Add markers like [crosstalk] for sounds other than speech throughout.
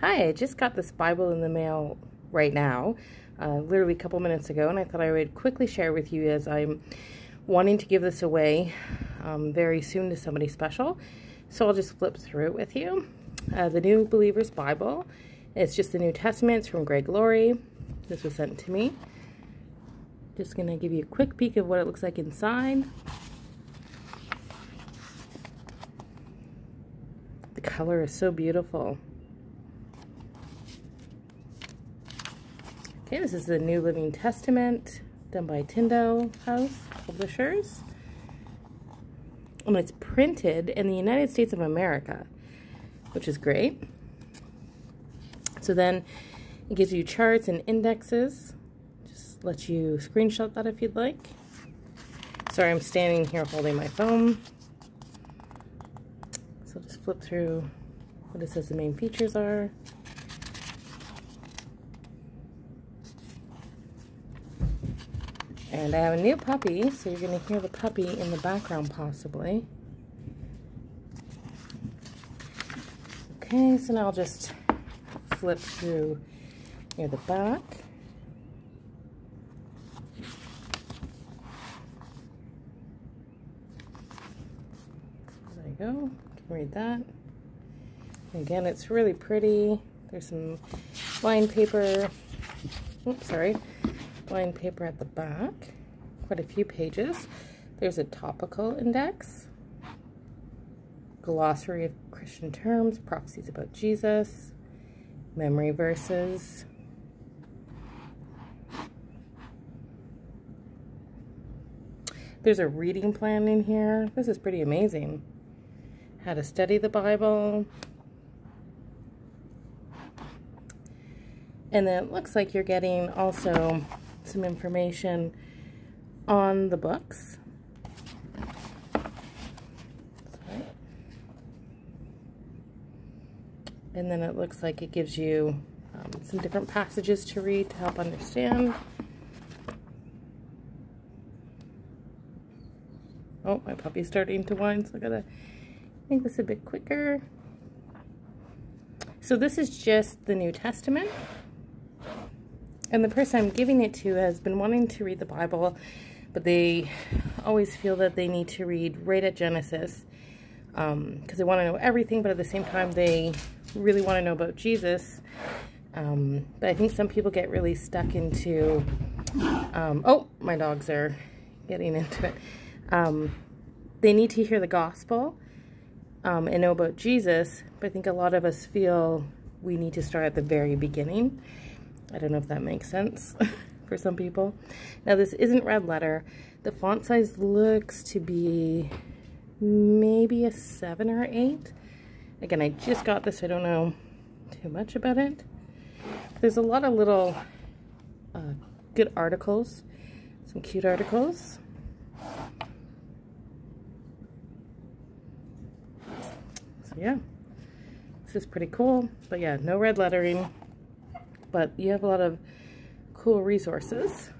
Hi, I just got this Bible in the mail right now, uh, literally a couple minutes ago, and I thought I would quickly share with you as I'm wanting to give this away um, very soon to somebody special. So I'll just flip through it with you. Uh, the New Believer's Bible. It's just the New Testament. It's from Greg Laurie. This was sent to me. Just going to give you a quick peek of what it looks like inside. The color is so beautiful. Okay, this is the New Living Testament done by Tyndale House Publishers. And it's printed in the United States of America, which is great. So then it gives you charts and indexes. Just let you screenshot that if you'd like. Sorry, I'm standing here holding my phone. So just flip through what it says the main features are. And I have a new puppy, so you're going to hear the puppy in the background possibly. Okay, so now I'll just flip through near the back. There you go. Can read that. Again, it's really pretty. There's some lined paper. Oops, sorry lined paper at the back, quite a few pages. There's a topical index, glossary of Christian terms, prophecies about Jesus, memory verses, There's a reading plan in here. This is pretty amazing. How to study the Bible. And then it looks like you're getting also some information on the books. And then it looks like it gives you um, some different passages to read to help understand. Oh, my puppy's starting to whine, so I gotta make this a bit quicker. So this is just the New Testament. And the person I'm giving it to has been wanting to read the Bible, but they always feel that they need to read right at Genesis because um, they want to know everything, but at the same time, they really want to know about Jesus. Um, but I think some people get really stuck into, um, oh, my dogs are getting into it. Um, they need to hear the gospel um, and know about Jesus, but I think a lot of us feel we need to start at the very beginning. I don't know if that makes sense [laughs] for some people. Now this isn't red letter. The font size looks to be maybe a seven or eight. Again, I just got this, I don't know too much about it. There's a lot of little uh, good articles, some cute articles. So yeah, this is pretty cool. But yeah, no red lettering but you have a lot of cool resources.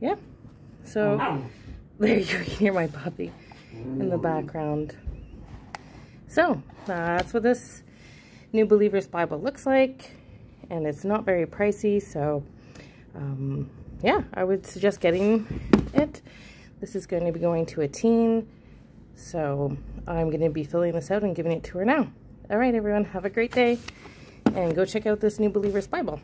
Yeah, so [laughs] there you can hear my puppy in the background. So that's what this New Believer's Bible looks like, and it's not very pricey, so um, yeah, I would suggest getting it. This is going to be going to a teen, so I'm going to be filling this out and giving it to her now. All right, everyone, have a great day, and go check out this New Believer's Bible.